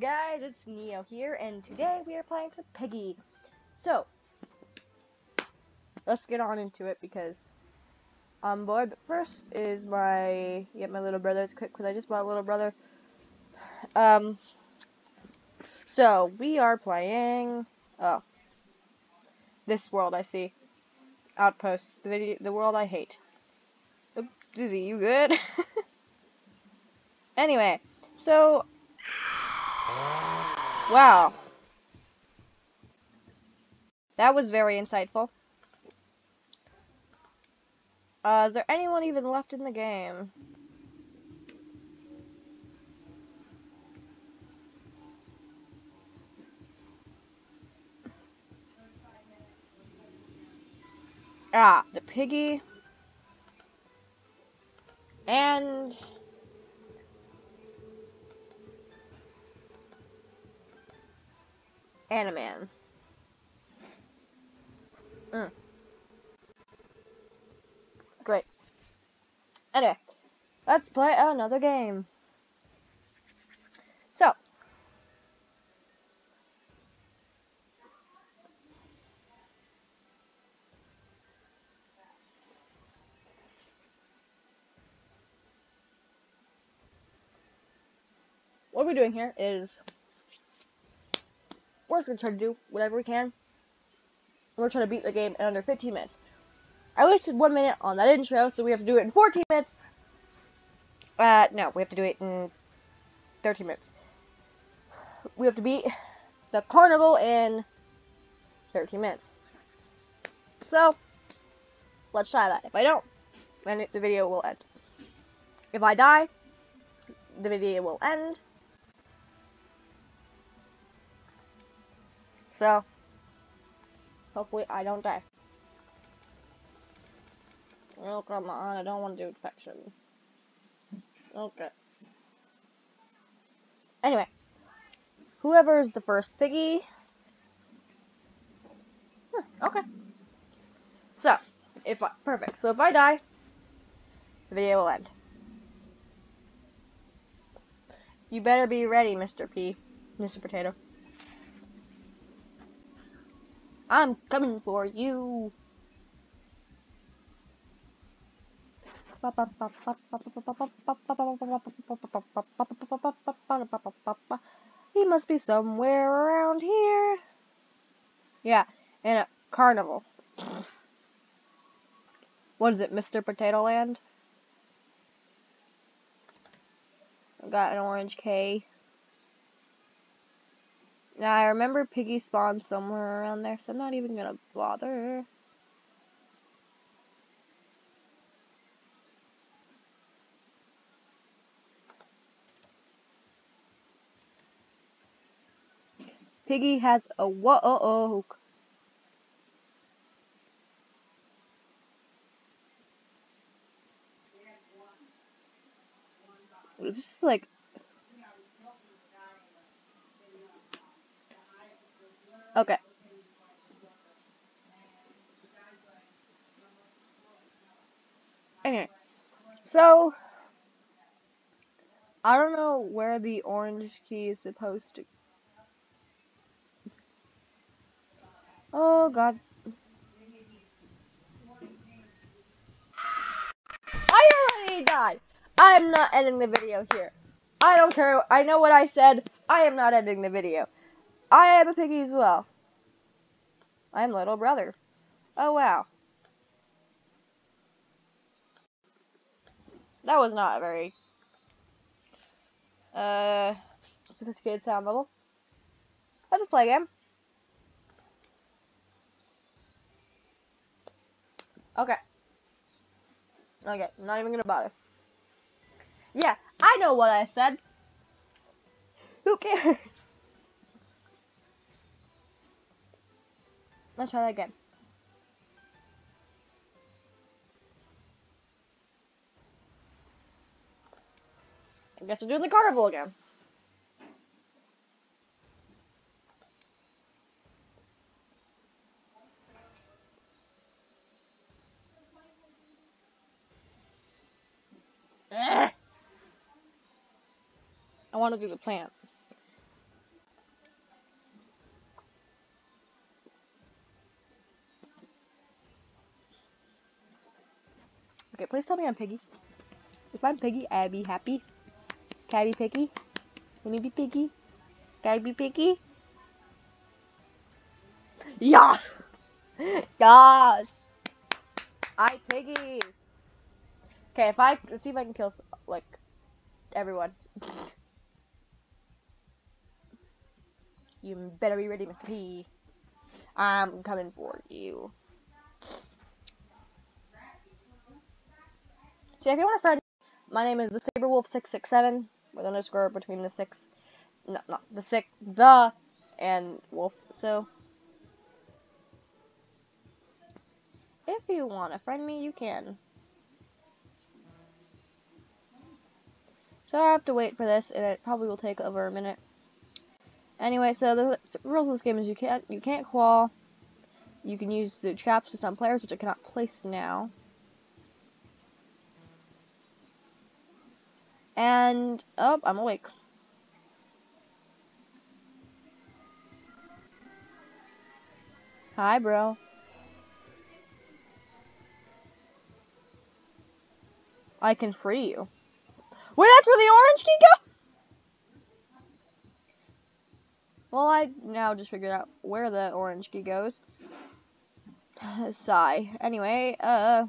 Guys, it's Neo here, and today we are playing some Piggy. So, let's get on into it because I'm bored. But first is my, yeah, my little brother. It's quick because I just bought a little brother. Um, so we are playing, oh, this world I see. Outpost, the video, the world I hate. Susie, you good? anyway, so Wow. That was very insightful. Uh, is there anyone even left in the game? Ah, the piggy. And Animan. Mm. Great. Anyway, let's play another game. So. What we're doing here is we're just gonna try to do whatever we can. We're trying to beat the game in under 15 minutes. I wasted one minute on that intro, so we have to do it in 14 minutes. Uh, no, we have to do it in 13 minutes. We have to beat the carnival in 13 minutes. So, let's try that. If I don't, then the video will end. If I die, the video will end. So, hopefully I don't die. Oh, come on, I don't want to do infection. Okay. Anyway, whoever's the first piggy. Hmm, okay. So, if I, perfect. So if I die, the video will end. You better be ready, Mr. P. Mr. Potato. I'm coming for you. He must be somewhere around here. Yeah, in a carnival. What is it, Mr. Potato Land? I got an orange K. Now, I remember Piggy spawned somewhere around there, so I'm not even gonna bother. Piggy has a whoa. It's just like Okay. Anyway, so I don't know where the orange key is supposed to. Oh God. I already died. I'm not ending the video here. I don't care. I know what I said. I am not ending the video. I am a piggy as well. I'm little brother. Oh, wow. That was not a very, uh, sophisticated sound level. Let's just play again. Okay. Okay, not even gonna bother. Yeah, I know what I said. Who cares? Let's try that again. I guess we're doing the carnival again. I want to do the plant. Please tell me I'm Piggy. If I'm Piggy, I'd be happy. Can I be Piggy? Let me be Piggy. Can I be Piggy? Yeah! Yes! I Piggy! Okay, if I, let's see if I can kill, like, everyone. You better be ready, Mr. P. I'm coming for you. So if you want a friend, me, my name is the Saberwolf667 with underscore between the six, no, not the six, the, and wolf. So if you want to friend me, you can. So I have to wait for this, and it probably will take over a minute. Anyway, so the rules of this game is you can't you can't qual. You can use the traps to stun players, which I cannot place now. And oh, I'm awake. Hi, bro. I can free you. Wait, that's where the orange key goes? Well, I now just figured out where the orange key goes. Sigh. Anyway, uh...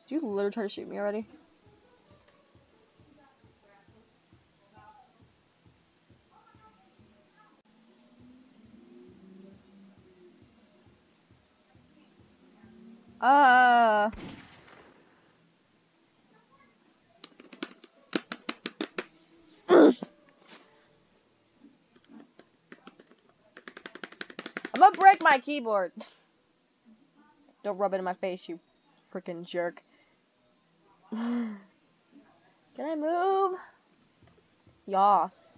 Did you literally try to shoot me already? Uh... I'm gonna break my keyboard. Don't rub it in my face, you freaking jerk. Can I move? Yas.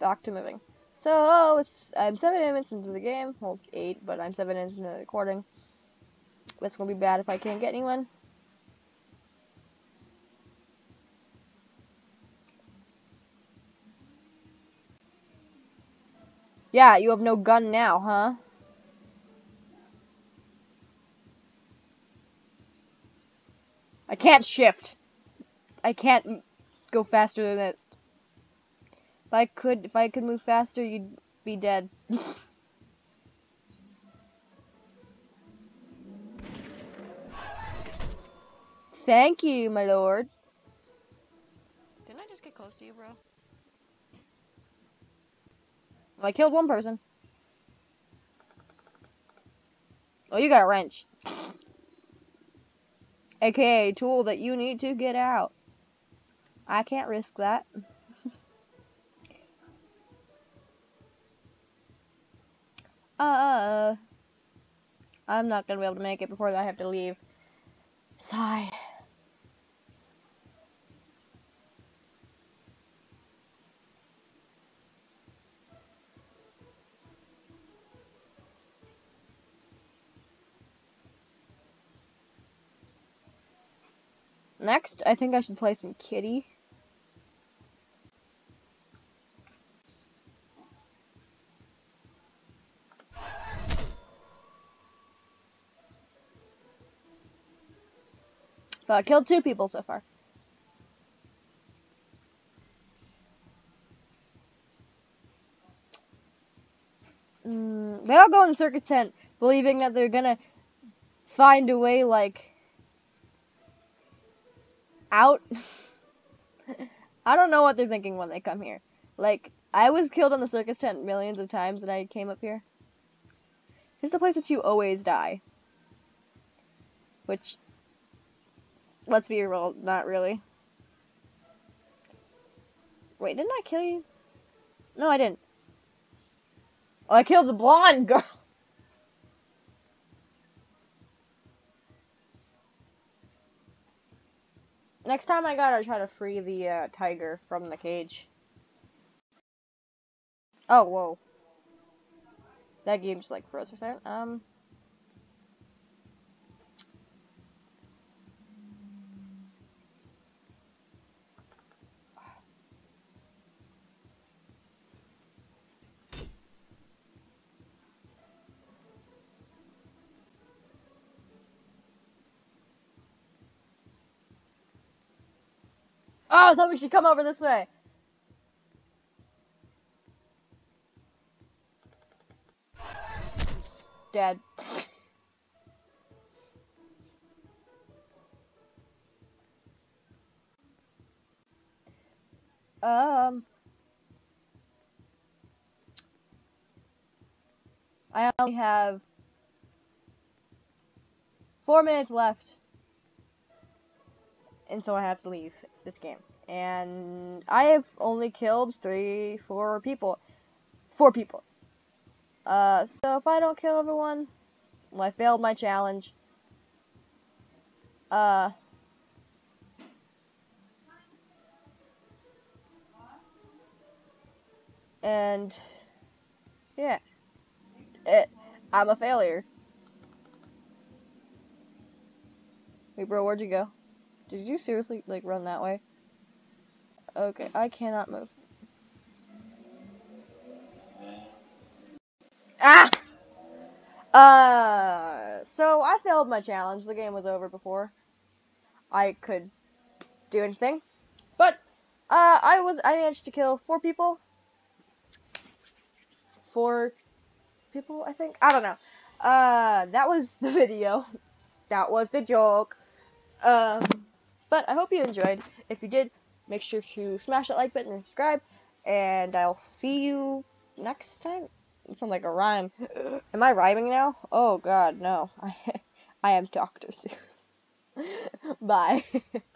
Back to moving. So, it's, I'm seven minutes into the game. Well, eight, but I'm seven minutes into the recording. That's gonna be bad if I can't get anyone. Yeah, you have no gun now, huh? I can't shift. I can't go faster than this. If I could, if I could move faster, you'd be dead. Thank you, my lord. Didn't I just get close to you, bro? Well, I killed one person. Oh, you got a wrench. AKA tool that you need to get out. I can't risk that. uh, I'm not gonna be able to make it before I have to leave. Sigh. Next, I think I should play some kitty. But I killed two people so far. Mm, they all go in the circus tent, believing that they're gonna find a way, like, out. I don't know what they're thinking when they come here. Like, I was killed on the circus tent millions of times and I came up here. Here's the place that you always die. Which, let's be real, not really. Wait, didn't I kill you? No, I didn't. Oh, I killed the blonde girl. Next time I gotta try to free the uh, tiger from the cage. Oh, whoa. That game's like froze for a second. Um. Oh, somebody should come over this way. Dead. Um. I only have four minutes left until I have to leave this game. And I have only killed three, four people. Four people. Uh, so if I don't kill everyone, well, I failed my challenge. Uh, and yeah, it, I'm a failure. Hey, bro, where'd you go? Did you seriously, like, run that way? Okay, I cannot move. Ah! Uh, so I failed my challenge. The game was over before I could do anything. But, uh, I was, I managed to kill four people. Four people, I think? I don't know. Uh, that was the video. that was the joke. Um, but I hope you enjoyed. If you did, make sure to smash that like button and subscribe. And I'll see you next time. It sounds like a rhyme. Am I rhyming now? Oh god, no. I I am Dr. Seuss. Bye.